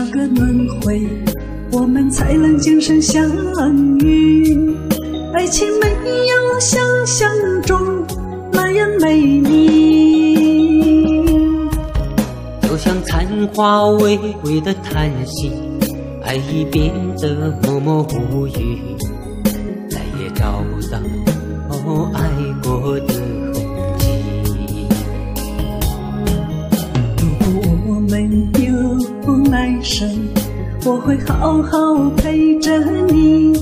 少个轮回，我们才能今生相遇？爱情没有想象中那样美丽，就像残花微微的叹息，爱已变得默默无语，再也找不到爱我会好好陪着你。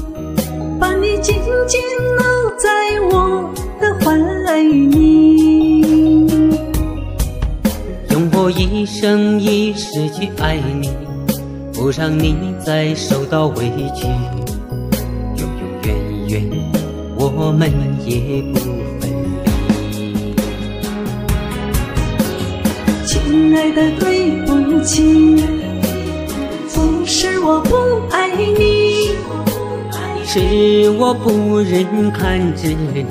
把你紧紧搂在我的怀里，用我一生一世去爱你，不让你再受到委屈，永永远远我们也不分离。亲爱的，对不起，不是我不爱你。是我不忍看着你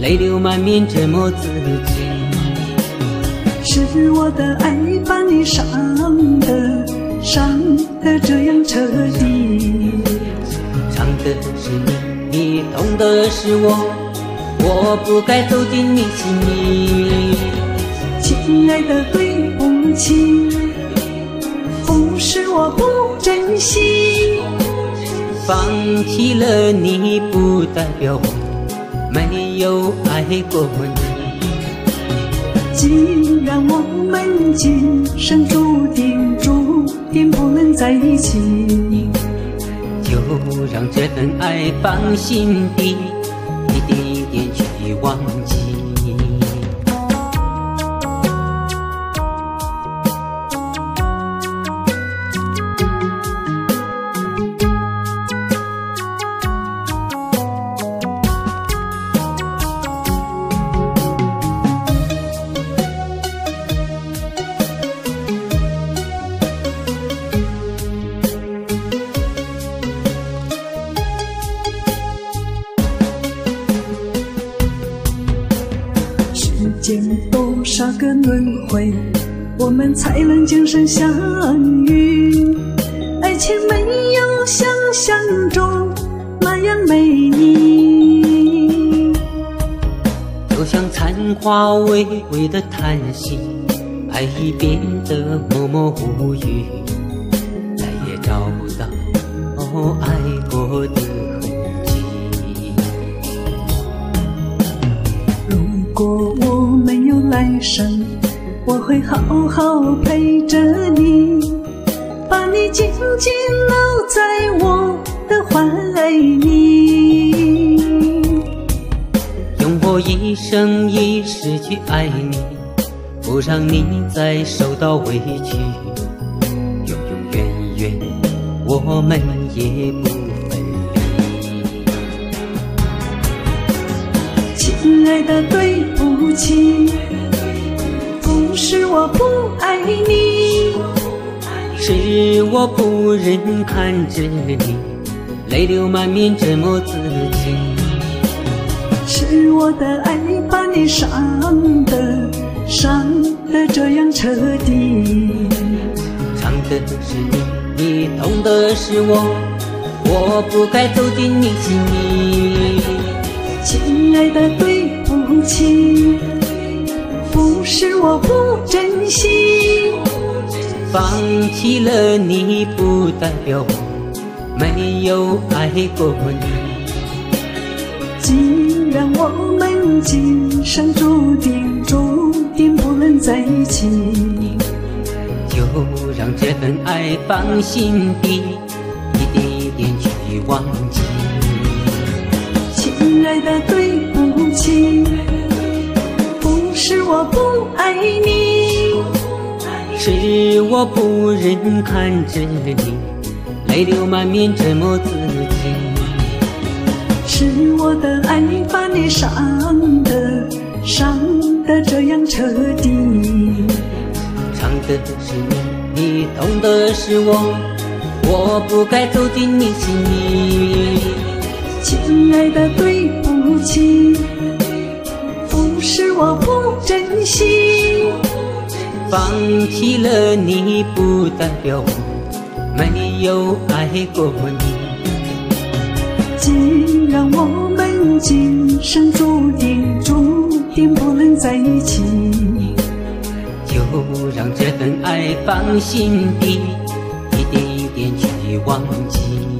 泪流满面折磨自己，是我的爱把你伤的伤的这样彻底，伤的是你，痛的是我，我不该走进你心里。亲爱的，对不起，心。放弃了你，不代表我没有爱过你。既然我们今生注定，注定不能在一起，就让这份爱放心底，一点一点去忘记。间多少个轮回，我们才能今生相遇？爱情没有想象中那样美丽，就像残花微微的叹息，爱已变得默默无语，好好陪着你，把你紧紧搂在我的怀里，用我一生一世去爱你，不让你再受到委屈，永永远远我们也不分离。亲爱的，对不起。是我不爱你，是我不忍看着你泪流满面折磨自己，是我的爱把你伤的伤的这样彻底，伤的是你，你痛的是我，我不该走进你心里，亲爱的对不起。是我不珍惜，放弃了你不代表我没有爱过你。既然我们今生注定注定不能在一起，就让这份爱放心底，一点一点去忘记。亲爱的，对不起。是我不爱你，是我不忍看着你泪流满面折磨自己，是我的爱把你伤的伤的这样彻底，伤的是你，你痛的是我，我不该走进你心里，亲爱的对不起。我不珍惜，放弃了你不代表我没有爱过你。既然我们今生注定，注定不能在一起，就让这份爱放心底，一点一点去忘记。